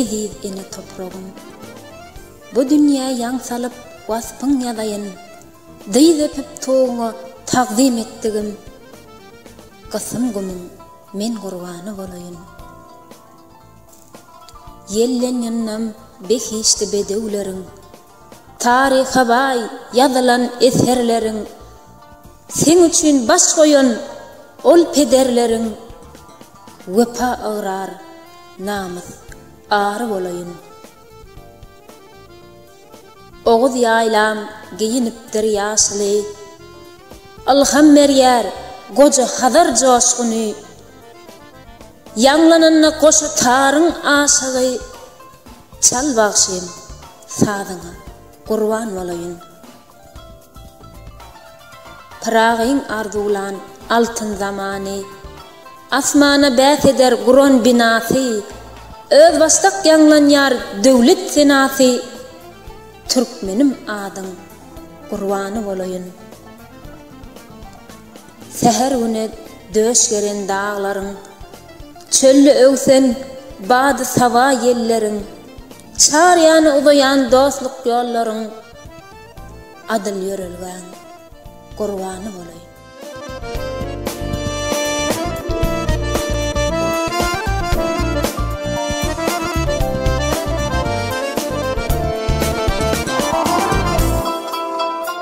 eziz ene topragym. Bu dünýä ýaň salyp waspyň ýazaýyn, dyz öpüp tuguňa tagzym etdigim. Gysym gümüň men gurbany bolaýyn. Ýellenýändem behişdi bedewleriň. Taryha baý ýazylan eserleriň, Seň üçin baş goýan ol pederleriň, Wepa ygrar, namys, ar bolaýyn. Oguz ýaýlam geýinipdir ýaşyly, Ylham berýär goja Hazar joşguny. Ýaňlananda goşa taryň aşygy, Çal bagşym sazyňa gurban bolaýyn. Pyragyň arzuwlan altyn zamany, Asmana bäs eder guran binasy, Özbaşdak ýaňlanýar döwlet senasy, Türkmenim adyň gurbany bolaýyn. Säher güne döş gelen daglaryň. Çölde öwsen bady saba ýelleriň. Çar ýana uzaýan dostluk ýollaryň. Adyl ýörelgäň gurbany bolaýyn.